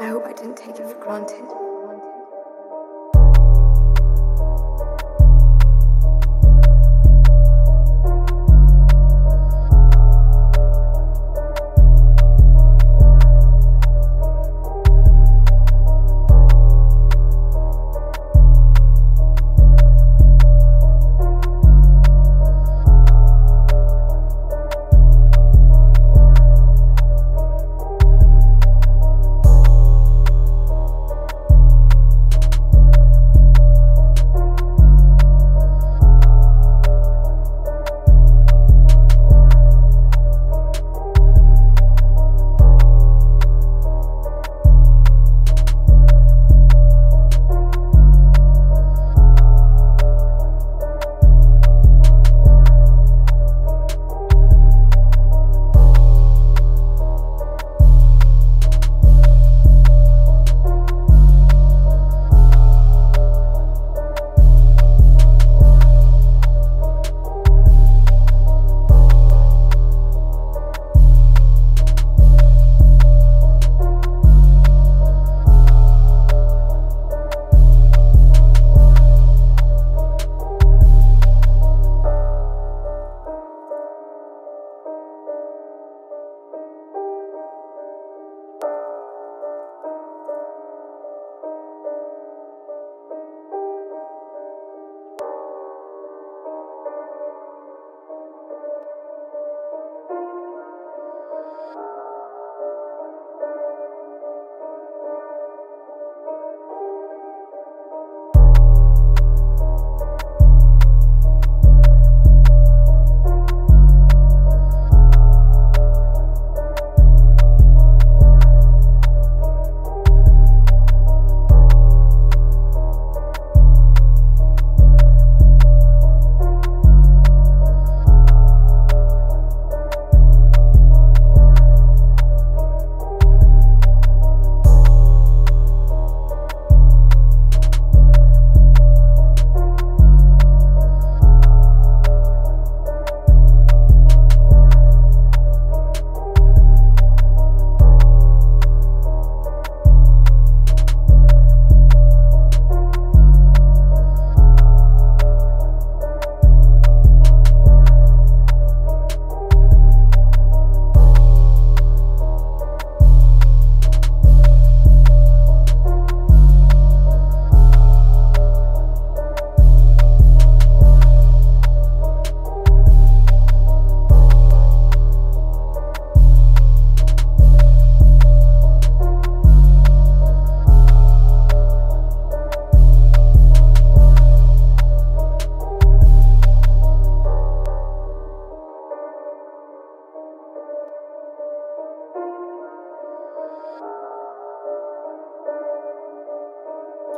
I hope I didn't take it for granted.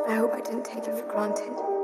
I hope I didn't take it for granted.